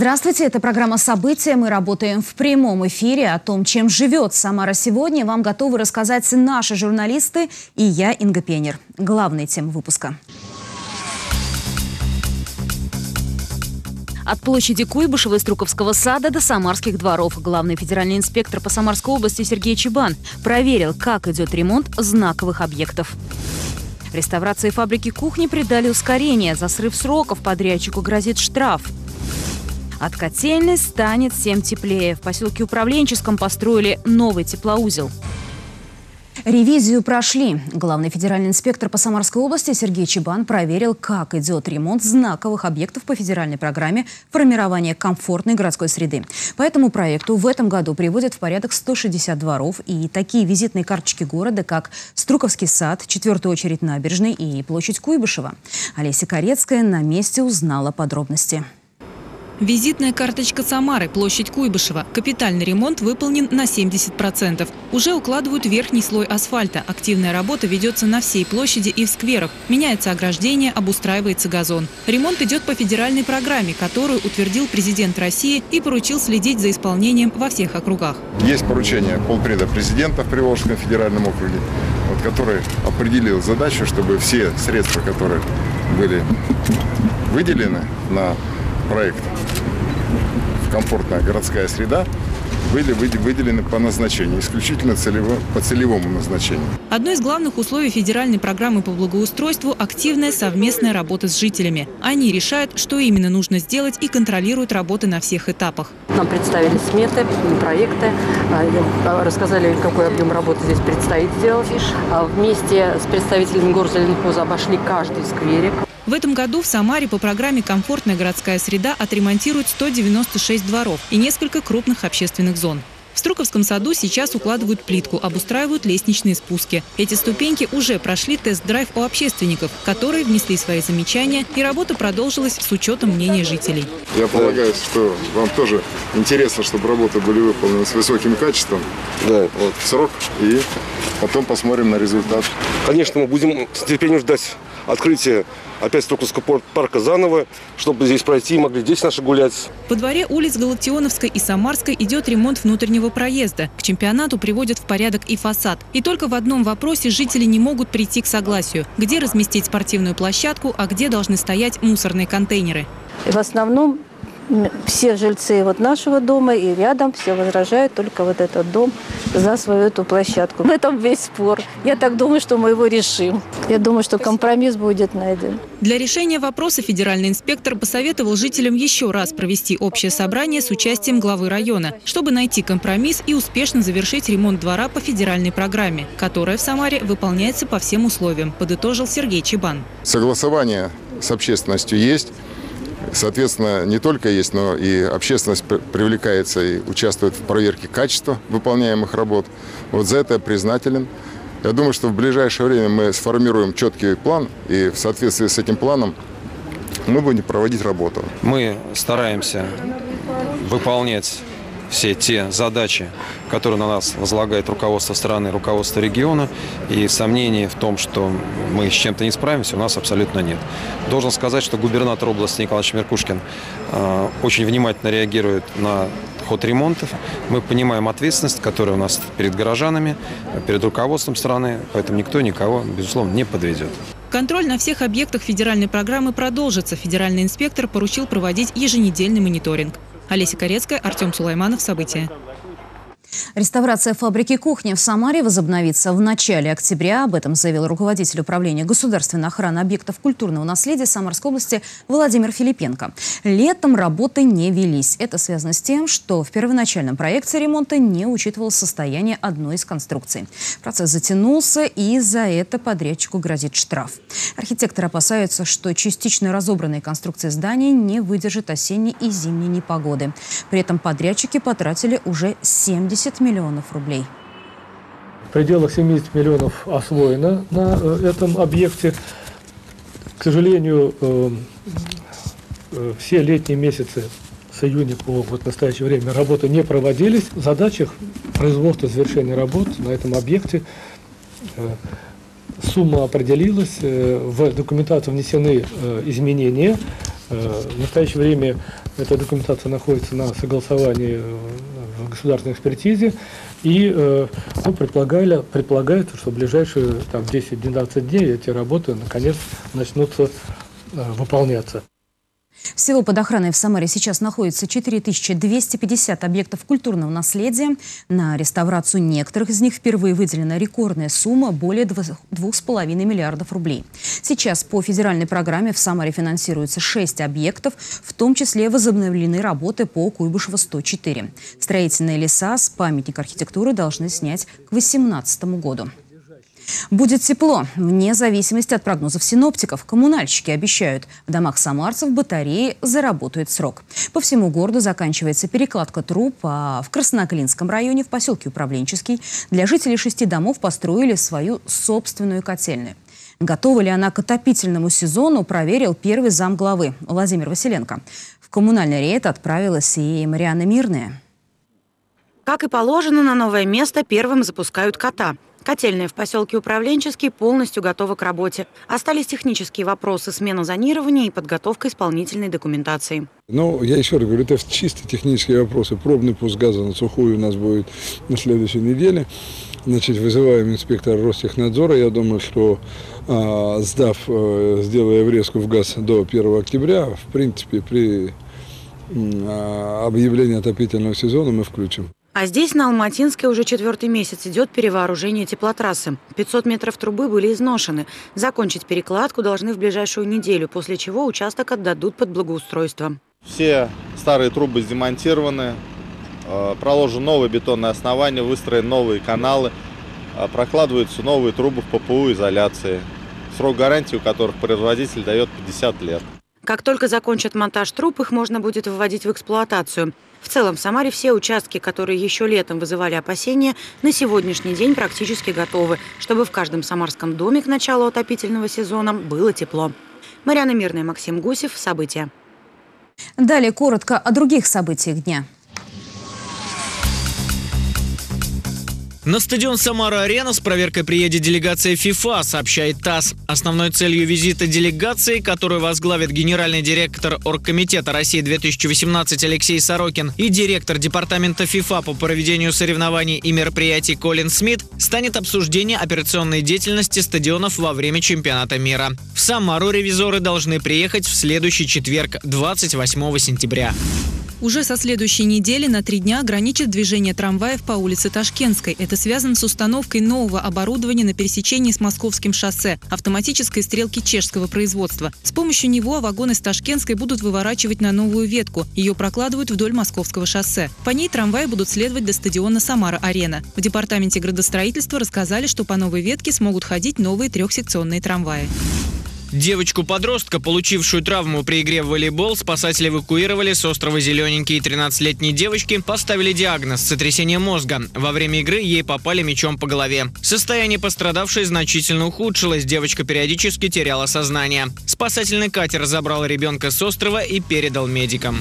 Здравствуйте, это программа «События». Мы работаем в прямом эфире. О том, чем живет Самара сегодня, вам готовы рассказать наши журналисты и я, Инга Пенер. Главные темы выпуска. От площади Куйбышева и Струковского сада до Самарских дворов. Главный федеральный инспектор по Самарской области Сергей Чебан проверил, как идет ремонт знаковых объектов. Реставрации фабрики кухни придали ускорение. За срыв сроков подрядчику грозит штраф. От котельной станет всем теплее. В поселке Управленческом построили новый теплоузел. Ревизию прошли. Главный федеральный инспектор по Самарской области Сергей Чебан проверил, как идет ремонт знаковых объектов по федеральной программе формирования комфортной городской среды. По этому проекту в этом году приводят в порядок 160 дворов и такие визитные карточки города, как Струковский сад, четвертая очередь набережной и площадь Куйбышева. Олеся Корецкая на месте узнала подробности. Визитная карточка Самары, площадь Куйбышева. Капитальный ремонт выполнен на 70%. Уже укладывают верхний слой асфальта. Активная работа ведется на всей площади и в скверах. Меняется ограждение, обустраивается газон. Ремонт идет по федеральной программе, которую утвердил президент России и поручил следить за исполнением во всех округах. Есть поручение полпреда президента в Приволжском федеральном округе, вот, который определил задачу, чтобы все средства, которые были выделены на проект «Комфортная городская среда» были выделены по назначению, исключительно целево, по целевому назначению. Одно из главных условий федеральной программы по благоустройству – активная совместная работа с жителями. Они решают, что именно нужно сделать и контролируют работы на всех этапах. Нам представили сметы, проекты, а, рассказали, какой объем работы здесь предстоит сделать. А вместе с представителями горзеленхоза обошли каждый скверик. В этом году в Самаре по программе «Комфортная городская среда» отремонтируют 196 дворов и несколько крупных общественных зон. В Струковском саду сейчас укладывают плитку, обустраивают лестничные спуски. Эти ступеньки уже прошли тест-драйв у общественников, которые внесли свои замечания, и работа продолжилась с учетом мнения жителей. Я полагаю, что вам тоже интересно, чтобы работы были выполнены с высоким качеством. Да. Вот, в срок. И потом посмотрим на результат. Конечно, мы будем с терпением ждать открытия опять Строковского парка заново, чтобы здесь пройти, могли здесь наши гулять. По дворе улиц Галактионовской и Самарской идет ремонт внутреннего проезда. К чемпионату приводят в порядок и фасад. И только в одном вопросе жители не могут прийти к согласию. Где разместить спортивную площадку, а где должны стоять мусорные контейнеры. И в основном все жильцы вот нашего дома и рядом все возражают только вот этот дом за свою эту площадку. В этом весь спор. Я так думаю, что мы его решим. Я думаю, что компромисс будет найден. Для решения вопроса федеральный инспектор посоветовал жителям еще раз провести общее собрание с участием главы района, чтобы найти компромисс и успешно завершить ремонт двора по федеральной программе, которая в Самаре выполняется по всем условиям, подытожил Сергей Чебан. Согласование с общественностью есть. Соответственно, не только есть, но и общественность привлекается и участвует в проверке качества выполняемых работ. Вот за это я признателен. Я думаю, что в ближайшее время мы сформируем четкий план, и в соответствии с этим планом мы будем проводить работу. Мы стараемся выполнять все те задачи, которые на нас возлагает руководство страны, руководство региона. И сомнений в том, что мы с чем-то не справимся, у нас абсолютно нет. Должен сказать, что губернатор области Николай Меркушкин э, очень внимательно реагирует на ход ремонтов. Мы понимаем ответственность, которая у нас перед горожанами, перед руководством страны, поэтому никто никого, безусловно, не подведет. Контроль на всех объектах федеральной программы продолжится. Федеральный инспектор поручил проводить еженедельный мониторинг. Олеся Корецкая, Артем Сулайманов. События. Реставрация фабрики кухни в Самаре возобновится в начале октября. Об этом заявил руководитель управления государственной охраны объектов культурного наследия Самарской области Владимир Филипенко. Летом работы не велись. Это связано с тем, что в первоначальном проекте ремонта не учитывалось состояние одной из конструкций. Процесс затянулся, и за это подрядчику грозит штраф. Архитекторы опасаются, что частично разобранные конструкции здания не выдержат осенней и зимней непогоды. При этом подрядчики потратили уже 70 70 миллионов рублей. В пределах 70 миллионов освоено на э, этом объекте. К сожалению, э, э, все летние месяцы с июня по вот настоящее время работы не проводились. В задачах производства завершения работ на этом объекте сумма определилась, в документацию внесены изменения. В настоящее время Эта документация находится на согласовании в государственной экспертизе. И ну, предполагали, предполагается, что в ближайшие там, 10-12 дней эти работы наконец начнутся выполняться. Всего под охраной в Самаре сейчас находится 4250 объектов культурного наследия. На реставрацию некоторых из них впервые выделена рекордная сумма – более 2,5 миллиардов рублей. Сейчас по федеральной программе в Самаре финансируется 6 объектов, в том числе возобновлены работы по Куйбышева-104. Строительные леса с памятник архитектуры должны снять к 2018 году. Будет тепло, вне зависимости от прогнозов синоптиков. Коммунальщики обещают, в домах самарцев батареи заработают срок. По всему городу заканчивается перекладка труб, а в Красноклинском районе, в поселке Управленческий, для жителей шести домов построили свою собственную котельную. Готова ли она к отопительному сезону, проверил первый зам главы Владимир Василенко. В коммунальный рейд отправилась и Мариана Мирная. Как и положено, на новое место первым запускают кота – Котельная в поселке Управленческий полностью готова к работе. Остались технические вопросы, смена зонирования и подготовка исполнительной документации. Ну, я еще раз говорю, это чисто технические вопросы. Пробный пуск газа на сухую у нас будет на следующей неделе. Значит, вызываем инспектора Ростехнадзора. Я думаю, что э, сдав, э, сделая врезку в газ до 1 октября, в принципе, при э, объявлении отопительного сезона мы включим. А здесь, на Алматинской, уже четвертый месяц идет перевооружение теплотрассы. 500 метров трубы были изношены. Закончить перекладку должны в ближайшую неделю, после чего участок отдадут под благоустройство. Все старые трубы демонтированы, э, проложено новое бетонное основание, выстроены новые каналы, э, прокладываются новые трубы в ППУ изоляции, срок гарантии у которых производитель дает 50 лет. Как только закончат монтаж труб, их можно будет выводить в эксплуатацию. В целом, в Самаре все участки, которые еще летом вызывали опасения, на сегодняшний день практически готовы, чтобы в каждом самарском доме к началу отопительного сезона было тепло. Марьяна Мирная, Максим Гусев. События. Далее коротко о других событиях дня. На стадион «Самара-Арена» с проверкой приедет делегация ФИФА, сообщает ТАСС. Основной целью визита делегации, которую возглавит генеральный директор Оргкомитета России 2018 Алексей Сорокин и директор департамента ФИФА по проведению соревнований и мероприятий Колин Смит, станет обсуждение операционной деятельности стадионов во время чемпионата мира. В Самару ревизоры должны приехать в следующий четверг, 28 сентября. Уже со следующей недели на три дня ограничат движение трамваев по улице Ташкентской. Это связано с установкой нового оборудования на пересечении с Московским шоссе, автоматической стрелки чешского производства. С помощью него вагоны с Ташкентской будут выворачивать на новую ветку. Ее прокладывают вдоль Московского шоссе. По ней трамваи будут следовать до стадиона «Самара-Арена». В департаменте градостроительства рассказали, что по новой ветке смогут ходить новые трехсекционные трамваи. Девочку-подростка, получившую травму при игре в волейбол, спасатели эвакуировали с острова Зелененький. 13-летней девочке поставили диагноз – сотрясение мозга. Во время игры ей попали мечом по голове. Состояние пострадавшей значительно ухудшилось, девочка периодически теряла сознание. Спасательный катер забрал ребенка с острова и передал медикам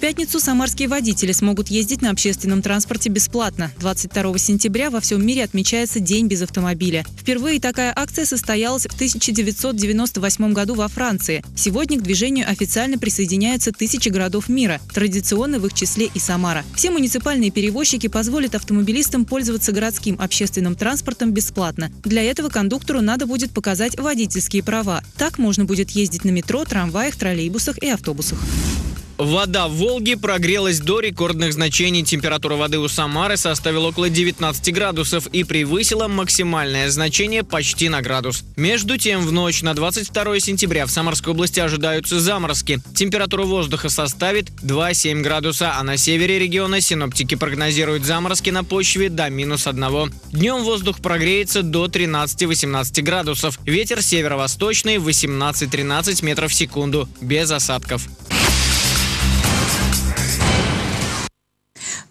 пятницу самарские водители смогут ездить на общественном транспорте бесплатно. 22 сентября во всем мире отмечается День без автомобиля. Впервые такая акция состоялась в 1998 году во Франции. Сегодня к движению официально присоединяются тысячи городов мира, традиционно в их числе и Самара. Все муниципальные перевозчики позволят автомобилистам пользоваться городским общественным транспортом бесплатно. Для этого кондуктору надо будет показать водительские права. Так можно будет ездить на метро, трамваях, троллейбусах и автобусах. Вода в Волге прогрелась до рекордных значений. Температура воды у Самары составила около 19 градусов и превысила максимальное значение почти на градус. Между тем, в ночь на 22 сентября в Самарской области ожидаются заморозки. Температура воздуха составит 2,7 градуса, а на севере региона синоптики прогнозируют заморозки на почве до минус 1. Днем воздух прогреется до 13-18 градусов. Ветер северо-восточный 18-13 метров в секунду, без осадков.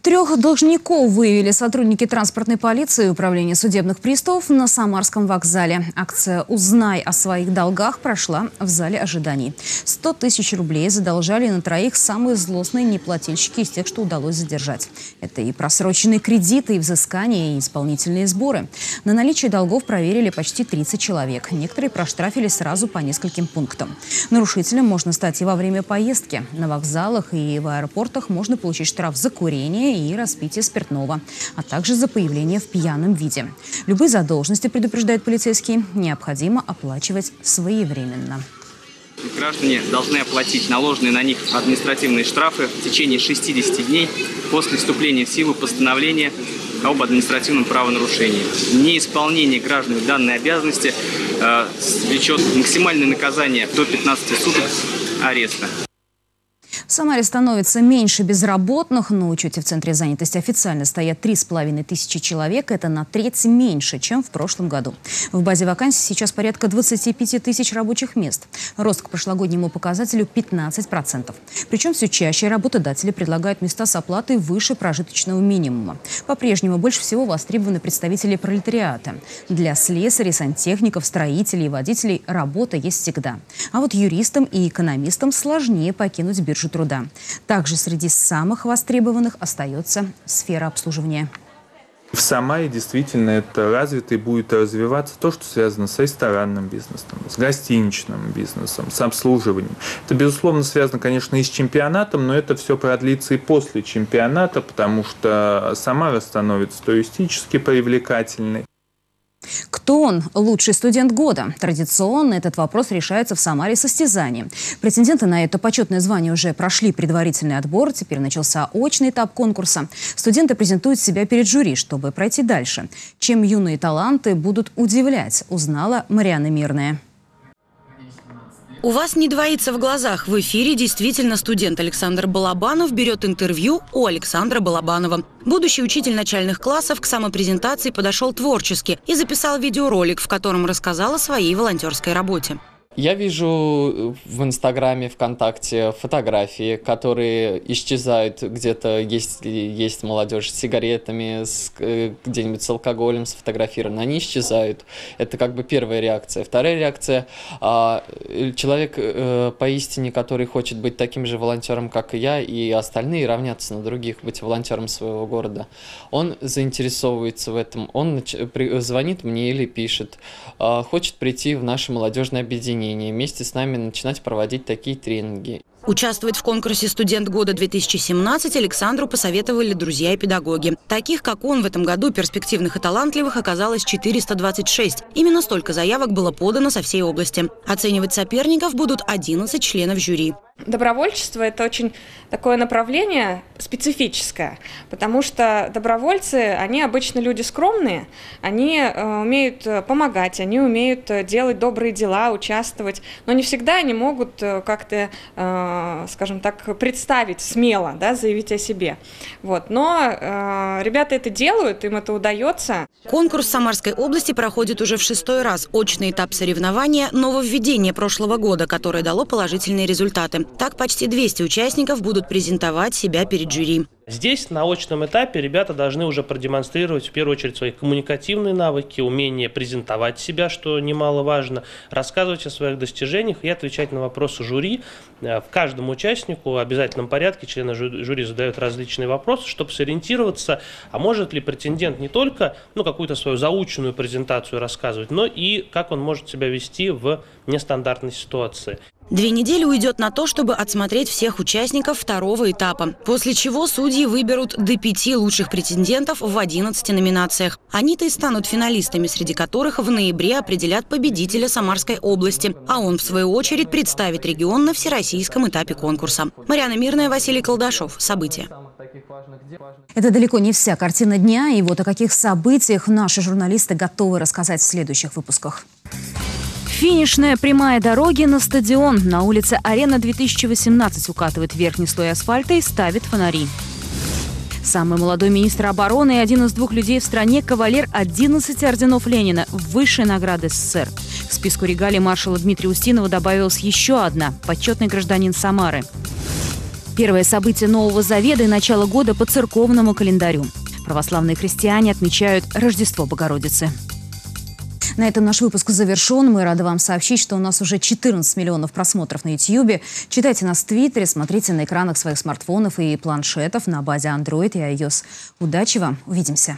Трех должников выявили сотрудники транспортной полиции и управления судебных приставов на Самарском вокзале. Акция «Узнай о своих долгах» прошла в зале ожиданий. 100 тысяч рублей задолжали на троих самые злостные неплательщики из тех, что удалось задержать. Это и просроченные кредиты, и взыскания, и исполнительные сборы. На наличие долгов проверили почти 30 человек. Некоторые проштрафили сразу по нескольким пунктам. Нарушителем можно стать и во время поездки. На вокзалах и в аэропортах можно получить штраф за курение и распитие спиртного, а также за появление в пьяном виде. Любые задолженности, предупреждают полицейские, необходимо оплачивать своевременно. Граждане должны оплатить наложенные на них административные штрафы в течение 60 дней после вступления в силу постановления об административном правонарушении. Неисполнение граждан данной обязанности э, влечет максимальное наказание до 15 суток ареста. В Самаре становится меньше безработных. На учете в Центре занятости официально стоят 3,5 тысячи человек. Это на треть меньше, чем в прошлом году. В базе вакансий сейчас порядка 25 тысяч рабочих мест. Рост к прошлогоднему показателю 15%. Причем все чаще работодатели предлагают места с оплатой выше прожиточного минимума. По-прежнему больше всего востребованы представители пролетариата. Для слесарей, сантехников, строителей и водителей работа есть всегда. А вот юристам и экономистам сложнее покинуть биржу труда труда. Также среди самых востребованных остается сфера обслуживания. В Самаре действительно это развито и будет развиваться то, что связано с ресторанным бизнесом, с гостиничным бизнесом, с обслуживанием. Это, безусловно, связано, конечно, и с чемпионатом, но это все продлится и после чемпионата, потому что Самара становится туристически привлекательной. Кто он? Лучший студент года? Традиционно этот вопрос решается в Самаре состязанием. Претенденты на это почетное звание уже прошли предварительный отбор. Теперь начался очный этап конкурса. Студенты презентуют себя перед жюри, чтобы пройти дальше. Чем юные таланты будут удивлять, узнала Мариана Мирная. У вас не двоится в глазах. В эфире действительно студент Александр Балабанов берет интервью у Александра Балабанова. Будущий учитель начальных классов к самопрезентации подошел творчески и записал видеоролик, в котором рассказал о своей волонтерской работе. Я вижу э, в Инстаграме, ВКонтакте фотографии, которые исчезают. Где-то, есть, есть молодежь с сигаретами, с, э, где-нибудь с алкоголем сфотографированы, они исчезают. Это как бы первая реакция. Вторая реакция, а, э, человек поистине, который хочет быть таким же волонтером, как и я, и остальные равняться на других, быть волонтером своего города, он заинтересовывается в этом, он звонит мне или пишет, а, хочет прийти в наше молодежное объединение, объединение вместе с нами начинать проводить такие тренинги. Участвовать в конкурсе «Студент года 2017» Александру посоветовали друзья и педагоги. Таких, как он, в этом году перспективных и талантливых оказалось 426. Именно столько заявок было подано со всей области. Оценивать соперников будут 11 членов жюри. Добровольчество – это очень такое направление специфическое, потому что добровольцы, они обычно люди скромные, они э, умеют э, помогать, они умеют э, делать добрые дела, участвовать, но не всегда они могут как-то, скажем так, представить смело, да, заявить о себе. Вот. Но э, ребята это делают, им это удается. Конкурс Самарской области проходит уже в шестой раз. Очный этап соревнования – нововведение прошлого года, которое дало положительные результаты. Так почти 200 участников будут презентовать себя перед жюри. Здесь на очном этапе ребята должны уже продемонстрировать в первую очередь свои коммуникативные навыки, умение презентовать себя, что немаловажно, рассказывать о своих достижениях и отвечать на вопросы жюри. Э, в каждому участнику в обязательном порядке члены жюри задают различные вопросы, чтобы сориентироваться, а может ли претендент не только ну, какую-то свою заученную презентацию рассказывать, но и как он может себя вести в нестандартной ситуации. Две недели уйдет на то, чтобы отсмотреть всех участников второго этапа, после чего судьи выберут до пяти лучших претендентов в 11 номинациях. Они-то и станут финалистами, среди которых в ноябре определят победителя Самарской области, а он, в свою очередь, представит регион на всероссийском этапе конкурса. Марьяна Мирная, Василий Колдашов. События. Это далеко не вся картина дня, и вот о каких событиях наши журналисты готовы рассказать в следующих выпусках. Финишная прямая дороги на стадион. На улице Арена 2018 укатывает верхний слой асфальта и ставит фонари. Самый молодой министр обороны и один из двух людей в стране – кавалер 11 орденов Ленина, высшей награды СССР. К списку регалий маршала Дмитрия Устинова добавилась еще одна – почетный гражданин Самары. Первое событие Нового Заведа и начало года по церковному календарю. Православные христиане отмечают Рождество Богородицы. На этом наш выпуск завершен. Мы рады вам сообщить, что у нас уже 14 миллионов просмотров на YouTube. Читайте нас в Твиттере, смотрите на экранах своих смартфонов и планшетов на базе Android и iOS. Удачи вам, увидимся.